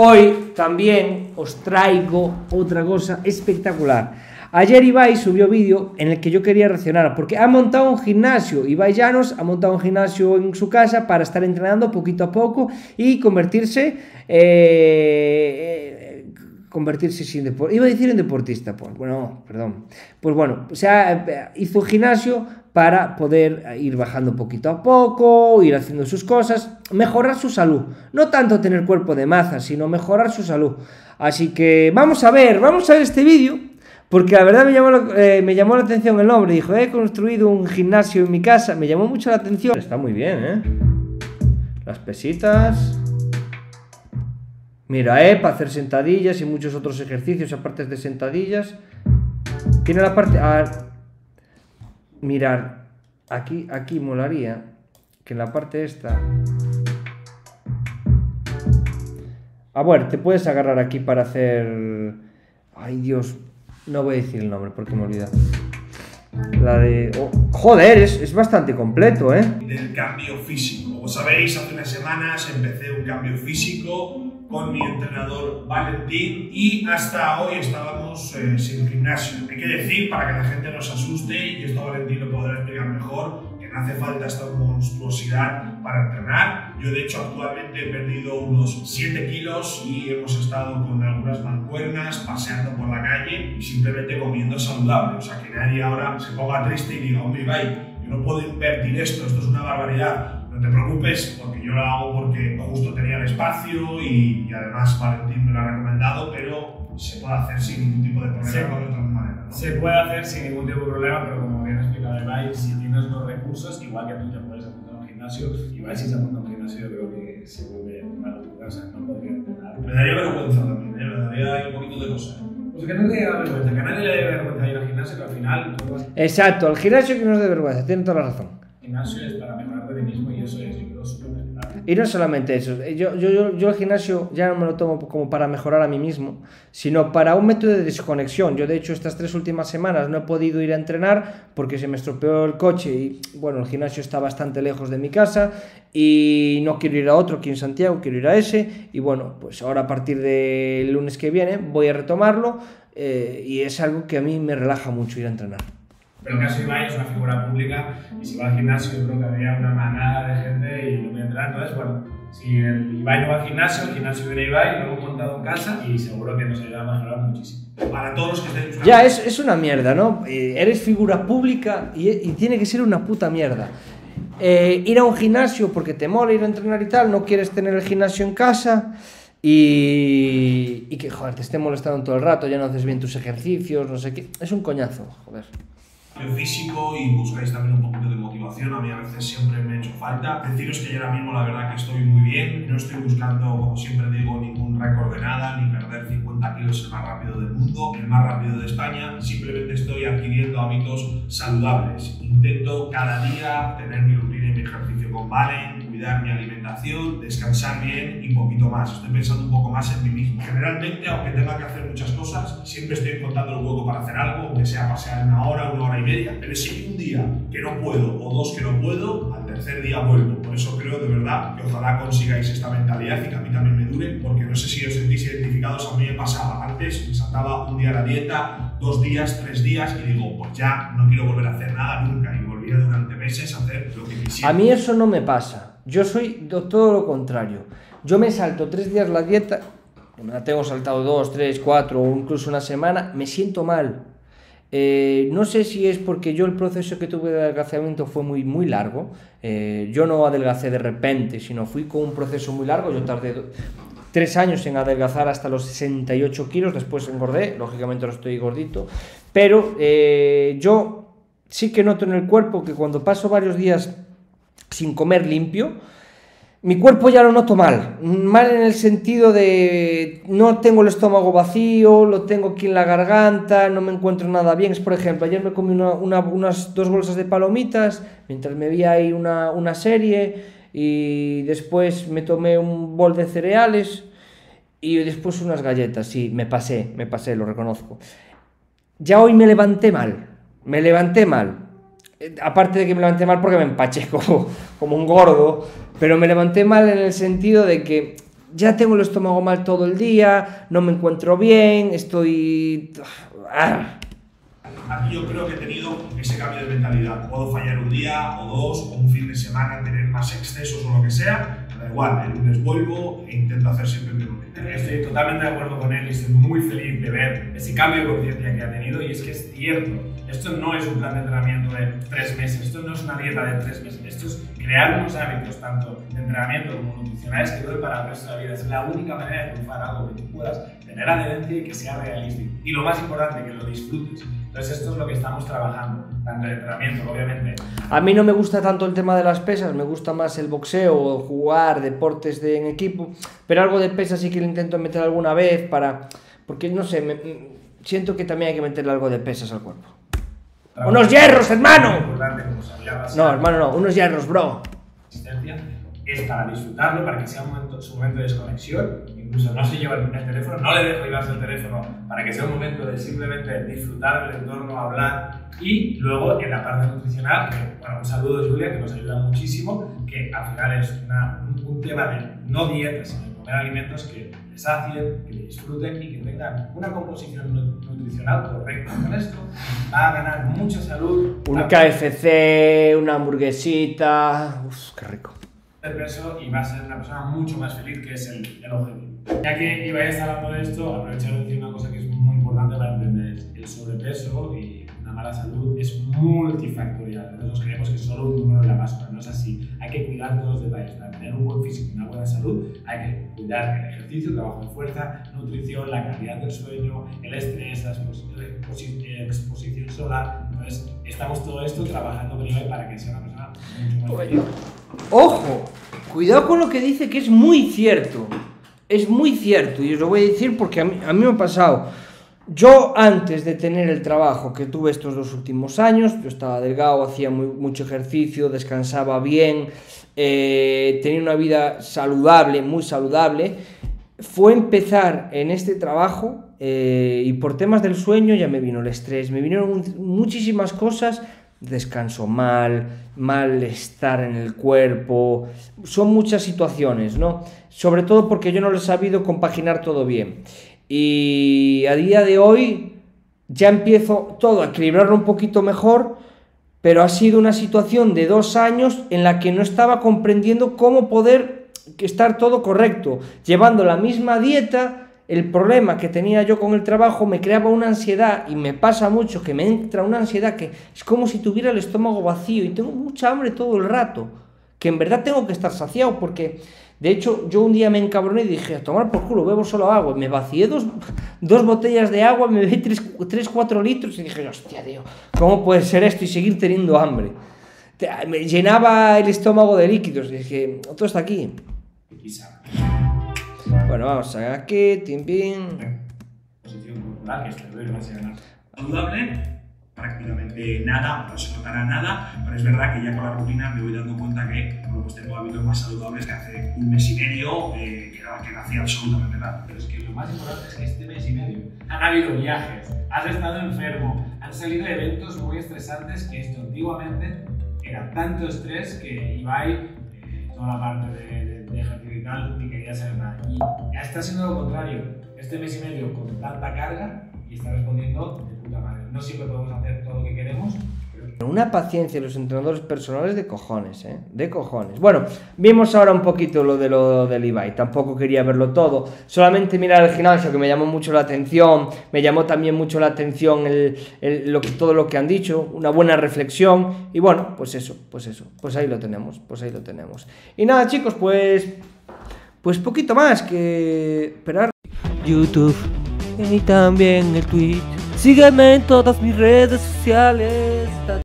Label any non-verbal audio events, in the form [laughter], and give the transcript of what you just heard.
Hoy también os traigo otra cosa espectacular. Ayer Ibai subió vídeo en el que yo quería reaccionar, porque ha montado un gimnasio. Ibai Llanos ha montado un gimnasio en su casa para estar entrenando poquito a poco y convertirse. Eh, convertirse sin deporte. Iba a decir en deportista, pues bueno, perdón. Pues bueno, o sea, hizo gimnasio para poder ir bajando poquito a poco, ir haciendo sus cosas, mejorar su salud. No tanto tener cuerpo de maza, sino mejorar su salud. Así que vamos a ver, vamos a ver este vídeo porque la verdad me llamó, eh, me llamó la atención el nombre. Dijo, he construido un gimnasio en mi casa. Me llamó mucho la atención. Está muy bien, ¿eh? Las pesitas. Mira, eh, para hacer sentadillas y muchos otros ejercicios aparte de sentadillas. Tiene la parte... A mirar, aquí, aquí molaría que en la parte esta... A ver, te puedes agarrar aquí para hacer... Ay, Dios, no voy a decir el nombre porque me olvida. La de... Oh, joder, es, es, bastante completo, ¿eh? Del cambio físico. Como sabéis, hace unas semanas empecé un cambio físico con mi entrenador Valentín y hasta hoy estábamos eh, sin gimnasio. Hay que decir, para que la gente no se asuste, y esto Valentín lo podrá explicar mejor, hace falta esta monstruosidad para entrenar. Yo de hecho actualmente he perdido unos 7 kilos y hemos estado con algunas mancuernas, paseando por la calle y simplemente comiendo saludable. O sea que nadie ahora se ponga triste y diga, hombre, Ibai, yo no puedo invertir esto, esto es una barbaridad. No te preocupes, porque yo lo hago porque justo tenía el espacio y, además Valentín me lo ha recomendado, pero se puede hacer sin ningún tipo de problema de otra manera. Se puede hacer sin ningún tipo de problema, pero como bien ha explicado Ibai, si tienes los recursos, igual que tú te puedes apuntar a un gimnasio, igual si se apunta a un gimnasio yo creo que se vuelve una locura, o sea, no podría entrenar. Me daría vergüenza también, ¿eh? me daría un poquito de cosa. Pues que no te diga vergüenza, que a nadie le dé vergüenza ir al gimnasio, que al final... Exacto, el gimnasio que no es de vergüenza, tiene toda la razón. El gimnasio es para mejorar y eso es, súper y no solamente eso, yo, yo, yo, yo, el gimnasio ya no me lo tomo como para mejorar a mí mismo, sino para un método de desconexión. Yo de hecho estas tres últimas semanas no he podido ir a entrenar porque se me estropeó el coche y bueno, el gimnasio está bastante lejos de mi casa y no quiero ir a otro aquí en Santiago, quiero ir a ese y bueno, pues ahora a partir del lunes que viene voy a retomarlo eh, y es algo que a mí me relaja mucho ir a entrenar. Pero en caso de es una figura pública y si va al gimnasio yo creo que habría una manada de gente y no voy a. Entonces, bueno, si el no va al gimnasio, el gimnasio viene Ibai, lo hemos montado en casa y seguro que nos ayuda a mejorar muchísimo. Para todos los que estén... Ya, es, es una mierda, ¿no? Eh, eres figura pública y, y, tiene que ser una puta mierda. Eh, ir a un gimnasio porque te mola ir a entrenar y tal, no quieres tener el gimnasio en casa... Y, y que, joder, te esté molestando todo el rato, ya no haces bien tus ejercicios, no sé qué. Es un coñazo, joder físico y buscáis también un poquito de motivación. A mí a veces siempre me ha hecho falta. Deciros que yo ahora mismo la verdad que estoy muy bien. No estoy buscando, como siempre digo, ningún récord de nada, ni perder 50 kilos el más rápido del mundo, el más rápido de España. Simplemente estoy adquiriendo hábitos saludables. Intento cada día tener mi rutina y mi ejercicio con Valen, cuidar mi alimentación, descansar bien y poquito más. Estoy pensando un poco más en mí mismo. Generalmente, aunque tenga que hacer muchas cosas, siempre estoy encontrando el hueco para hacer algo, aunque sea pasear una hora, una hora y media. Pero si un día que no puedo o dos que no puedo, al tercer día vuelvo. Por eso creo de verdad que ojalá consigáis esta mentalidad y que a mí también me dure, porque no sé si os sentís identificados, a mí me pasaba. Antes me saltaba un día la dieta, dos días, tres días y digo, pues ya no quiero volver a hacer nada nunca y volvía durante meses a hacer lo que quisiera. A mí eso no me pasa. Yo soy todo lo contrario. Yo me salto tres días la dieta, me la tengo saltado dos, tres, cuatro o incluso una semana, me siento mal. Eh, no sé si es porque yo el proceso que tuve de adelgazamiento fue muy, muy largo. Eh, yo no adelgacé de repente, sino fui con un proceso muy largo. Yo tardé tres años en adelgazar hasta los 68 kilos, después engordé, lógicamente no estoy gordito, pero eh, yo sí que noto en el cuerpo que cuando paso varios días sin comer limpio, mi cuerpo ya lo noto mal. Mal en el sentido de no tengo el estómago vacío, lo tengo aquí en la garganta, no me encuentro nada bien. Es por ejemplo, ayer me comí unas dos bolsas de palomitas mientras me vi ahí una, una serie y después me tomé un bol de cereales y después unas galletas. Sí, me pasé, me pasé, lo reconozco. Ya hoy me levanté mal, me levanté mal aparte de que me levanté mal porque me empaché [laughs] como, un gordo, pero me levanté mal en el sentido de que ya tengo el estómago mal todo el día, no me encuentro bien, estoy... Ah. Aquí yo creo que he tenido ese cambio de mentalidad. Puedo fallar un día o dos o un fin de semana, tener más excesos o lo que sea, da igual, el lunes vuelvo e intento hacer siempre mi rutina. Estoy totalmente de acuerdo con él y estoy muy feliz de ver ese cambio de conciencia que ha tenido y es que es cierto, esto no es un plan de entrenamiento de tres meses, esto no es una dieta de tres meses, esto es crear unos hábitos tanto de entrenamiento como nutricionales que dure para el resto de la vida. Es la única manera de triunfar algo que tú puedas adherencia y que sea realístico. Y lo más importante, que lo disfrutes. Entonces esto es lo que estamos trabajando, tanto el entrenamiento, obviamente. A mí no me gusta tanto el tema de las pesas, me gusta más el boxeo o jugar deportes de, en equipo, pero algo de pesas sí que lo intento meter alguna vez para... Porque no sé, me, siento que también hay que meterle algo de pesas al cuerpo. ¡Unos hierros, hermano! No, hermano, no, unos hierros, bro. Es para disfrutarlo, para que sea un momento, su momento de desconexión. Incluso no se lleva el teléfono, no le dejo llevarse el teléfono para que sea un momento de simplemente disfrutar del entorno, hablar. Y luego en la parte nutricional, que, bueno, un saludo Julia, que nos ayuda muchísimo, que al final es un, un tema de no dietas, sino de comer alimentos que sacien, que disfruten y que tengan una composición nutricional correcta. Con esto va a ganar mucha salud. Un KFC, una hamburguesita. Uf, qué rico. Peso y va a ser una persona mucho más feliz, que es el, el objetivo. Ya que iba a estar hablando de esto, aprovechar de decir una cosa que es muy importante para entender el sobrepeso y una mala salud es multifactorial. Nosotros creemos que solo un número es la báscula, no es así. Hay que cuidar todos los detalles. Para tener un buen físico y una buena salud, hay que cuidar el ejercicio, el trabajo de fuerza, nutrición, la calidad del sueño, el estrés, la exposición solar. Entonces, estamos todo esto trabajando con nivel para que sea una persona mucho más feliz. Ojo, cuidado con lo que dice que es muy cierto. Es muy cierto y os lo voy a decir porque a mí, me ha pasado. Yo antes de tener el trabajo que tuve estos dos últimos años, yo estaba delgado, hacía mucho ejercicio, descansaba bien, eh, tenía una vida saludable, muy saludable, fue empezar en este trabajo eh, y por temas del sueño ya me vino el estrés, me vinieron muchísimas cosas, descanso mal, malestar en el cuerpo, son muchas situaciones, ¿no? Sobre todo porque yo no lo he sabido compaginar todo bien. Y a día de hoy ya empiezo todo a equilibrarlo un poquito mejor, pero ha sido una situación de dos años en la que no estaba comprendiendo cómo poder estar todo correcto, llevando la misma dieta. El problema que tenía yo con el trabajo me creaba una ansiedad y me pasa mucho que me entra una ansiedad que es como si tuviera el estómago vacío y tengo mucha hambre todo el rato, que en verdad tengo que estar saciado porque de hecho, yo un día me encabroné y dije, a tomar por culo, bebo solo agua. Me vacié dos, [laughs] dos botellas de agua, me bebí 3, 4 litros y dije, hostia, tío, ¿cómo puede ser esto y seguir teniendo hambre? Me llenaba el estómago de líquidos y dije, todo está aquí. Bueno, vamos a aquí, tim, Posición corporal, que este Saludable prácticamente nada, no se notará nada, pero es verdad que ya con la rutina me voy dando cuenta que bueno, pues tengo hábitos más saludables que hace un mes y medio, eh, que, que no hacía absolutamente nada. Pero es que lo más importante es que este mes y medio han habido viajes, has estado enfermo, han salido eventos muy estresantes que esto antiguamente era tanto estrés que Ibai, toda la parte de, de, de ejercicio y tal, ni quería hacer nada. Y está siendo lo contrario, este mes y medio con tanta carga y está respondiendo de puta madre. No siempre podemos hacer todo lo que queremos. Una paciencia los entrenadores personales de cojones, ¿eh? De cojones. Bueno, vimos ahora un poquito lo de lo del Ibai. Tampoco quería verlo todo. Solamente mirar el gimnasio que me llamó mucho la atención. Me llamó también mucho la atención el, lo que, todo lo que han dicho. Una buena reflexión. Y bueno, pues eso, pues eso. Pues ahí lo tenemos, pues ahí lo tenemos. Y nada, chicos, pues... Pues poquito más que esperar. YouTube y también el Twitch. Sígueme en todas mis redes sociales.